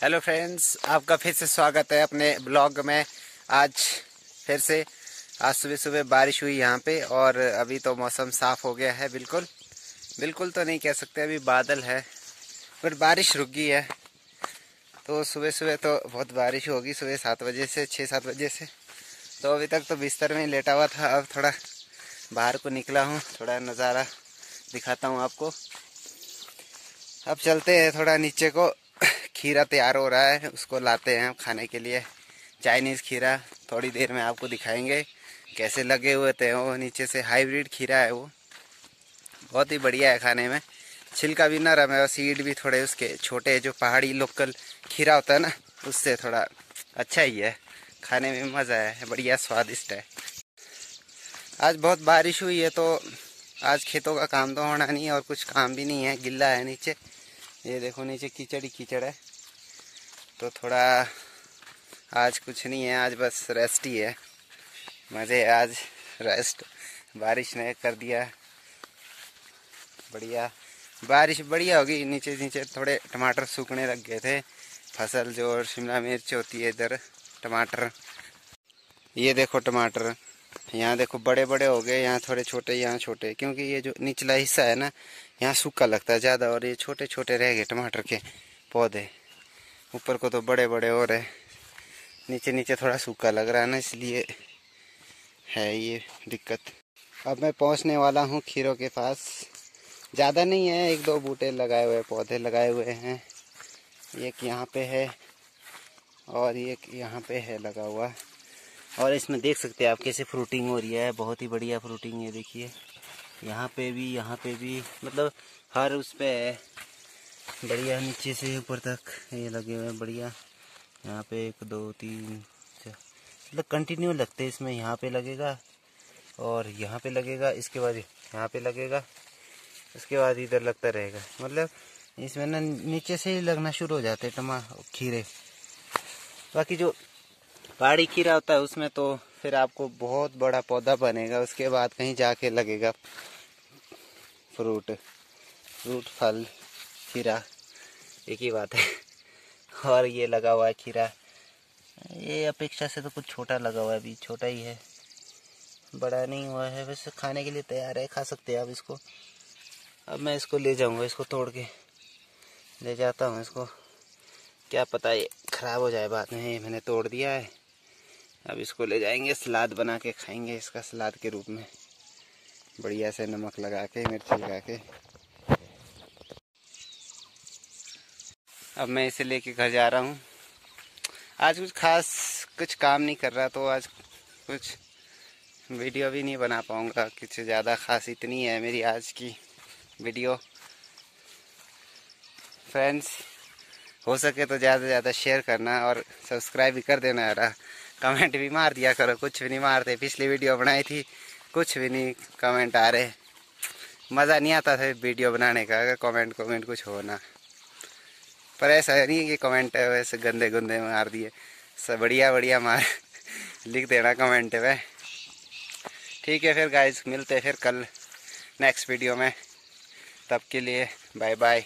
Hello friends आपका फिर से स्वागत है अपने ब्लॉग में। आज फिर से, आज सुबह सुबह बारिश हुई यहाँ पे और अभी तो मौसम साफ़ हो गया है, बिल्कुल। बिल्कुल तो नहीं कह सकते, अभी बादल है पर बारिश रुक गई है। तो सुबह सुबह तो बहुत बारिश होगी, सुबह सात बजे से छः सात बजे से। तो अभी तक तो बिस्तर में लेटा हुआ था, अब थोड़ा बाहर को निकला हूँ, थोड़ा नज़ारा दिखाता हूँ आपको। अब चलते हैं थोड़ा नीचे को। खीरा तैयार हो रहा है, उसको लाते हैं खाने के लिए। चाइनीज़ खीरा थोड़ी देर में आपको दिखाएँगे, कैसे लगे हुए थे वो, नीचे से हाइब्रिड खीरा है वो। बहुत ही बढ़िया है खाने में। छिलका भी नरम है और सीड भी थोड़े उसके छोटे, जो पहाड़ी लोकल खीरा होता है ना, उससे थोड़ा अच्छा ही है। खाने में मज़ा है, बढ़िया स्वादिष्ट है। आज बहुत बारिश हुई है तो आज खेतों का काम तो होना नहीं है और कुछ काम भी नहीं है, गिल्ला है नीचे। ये देखो नीचे कीचड़ ही कीचड़ है। तो थोड़ा आज कुछ नहीं है, आज बस रेस्ट ही है। मज़े आज रेस्ट बारिश ने कर दिया। बढ़िया। बारिश बढ़िया होगी नीचे नीचे थोड़े टमाटर सूखने लग गए थे। फ़सल जो शिमला मिर्च होती है इधर, टमाटर। ये देखो टमाटर। यहाँ देखो बड़े बड़े हो गए, यहाँ थोड़े छोटे, यहाँ छोटे। क्योंकि ये जो निचला हिस्सा है ना, यहाँ सूखा लगता है ज़्यादा और ये छोटे छोटे रह गए टमाटर के पौधे। ऊपर को तो बड़े बड़े हो। रहे नीचे नीचे थोड़ा सूखा लग रहा है ना, इसलिए है ये दिक्कत। अब मैं पहुँचने वाला हूँ खीरों के पास। ज़्यादा नहीं है, एक दो बूटे लगाए हुए, पौधे लगाए हुए हैं। एक यहाँ पे है और एक यहाँ पे है लगा हुआ। और इसमें देख सकते हैं आप कैसे फ्रूटिंग हो रही है, बहुत ही बढ़िया फ्रूटिंग है, देखिए। यहाँ पे भी, यहाँ पे भी मतलब हर उस पर बढ़िया नीचे से ऊपर तक ये लगे हुए हैं, बढ़िया। यहाँ पे एक, दो, तीन मतलब कंटिन्यू लगते हैं इसमें। यहाँ पे लगेगा और यहाँ पे लगेगा, इसके बाद यहाँ पे लगेगा उसके बाद इधर लगता रहेगा। मतलब इसमें ना नीचे से ही लगना शुरू हो जाते टमा खीरे। बाकी जो पहाड़ी खीरा होता है, उसमें तो फिर आपको बहुत बड़ा पौधा बनेगा, उसके बाद कहीं जाके लगेगा फ्रूट फ्रूट फल। खीरा, एक ही बात है। और ये लगा हुआ है खीरा। ये अपेक्षा से तो कुछ छोटा लगा हुआ है, अभी छोटा ही है। बड़ा नहीं हुआ है, वैसे खाने के लिए तैयार है, खा सकते हैं आप इसको। अब मैं इसको ले जाऊँगा, इसको तोड़ के। ले जाता हूँ इसको। क्या पता ये ख़राब हो जाए, बाद में मैंने तोड़ दिया है। अब इसको ले जाएँगे, सलाद बना के खाएँगे इसका सलाद के रूप में। बढ़िया से नमक लगा के, मिर्ची लगा के। अब मैं इसे लेके घर जा रहा हूँ। आज कुछ खास कुछ काम नहीं कर रहा तो आज कुछ वीडियो भी नहीं बना पाऊँगा। कुछ ज़्यादा खास इतनी है मेरी आज की वीडियो। फ्रेंड्स हो सके तो ज़्यादा से ज़्यादा शेयर करना और सब्सक्राइब भी कर देना यार। कमेंट भी मार दिया करो, कुछ भी नहीं मारते। पिछली वीडियो बनाई थी, कुछ भी नहीं कमेंट आ रहे। मज़ा नहीं आता था वीडियो बनाने का, अगर कमेंट कमेंट कुछ हो ना। पर ऐसा है नहीं कि कमेंट वैसे गंदे गंदे मार दिए। सब बढ़िया बढ़िया मार लिख देना कमेंट पे। ठीक है फिर गाइज़ मिलते हैं फिर कल नेक्स्ट वीडियो में। तब के लिए बाय बाय